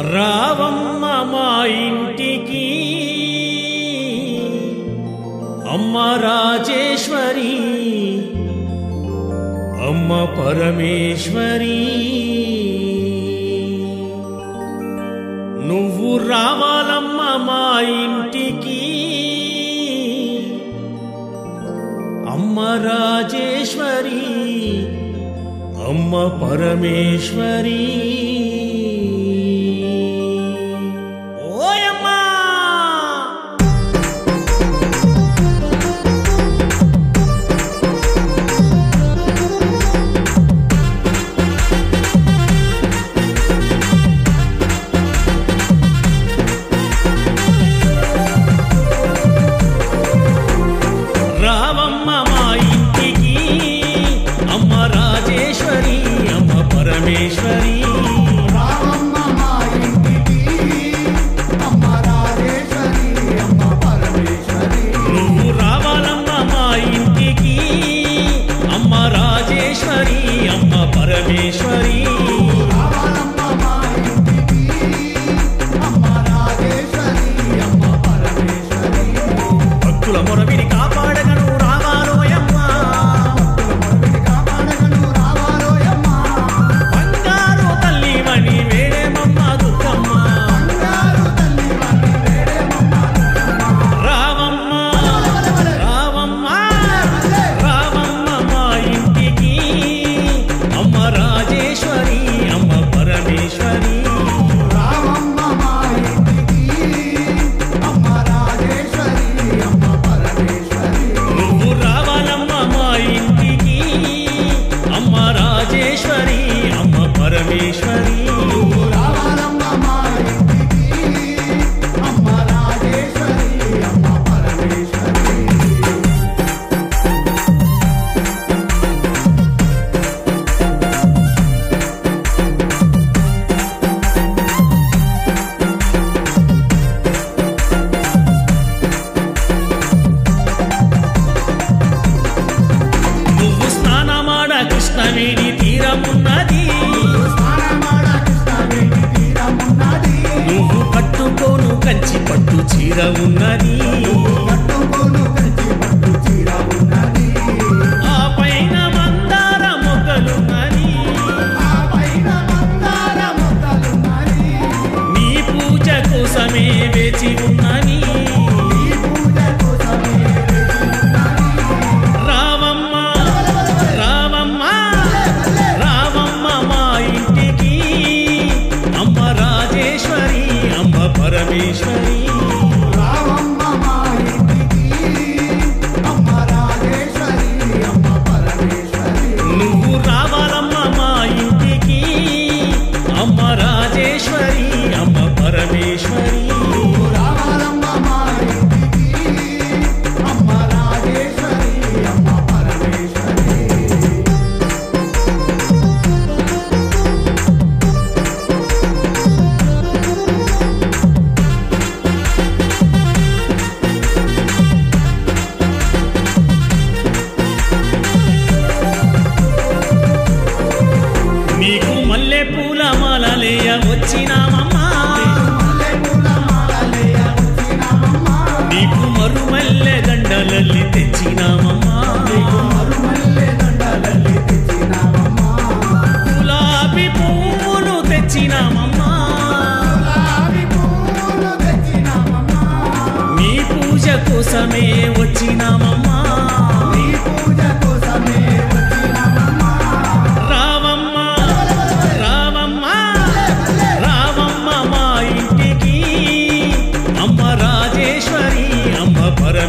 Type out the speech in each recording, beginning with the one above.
రావమ్మ మా ఇంటికి. అమ్మ రాజేశ్వరి అమ్మ పరమేశ్వరి. నువ్వు రావాలమ్మ మా ఇంటికి. అమ్మ రాజేశ్వరి అమ్మ పరమేశ్వరీ. తీరమున్నది నువ్వు కట్టుకోను కంచి పట్టు చీర ఉన్నది.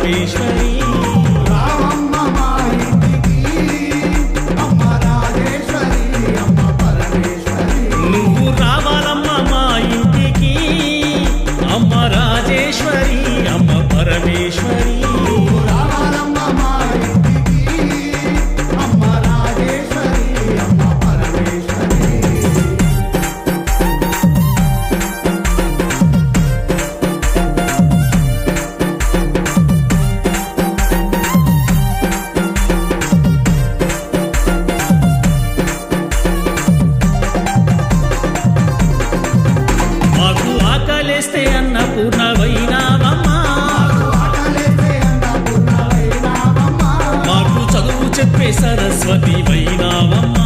ईश्वरी సరస్వతి వైనావమ్మా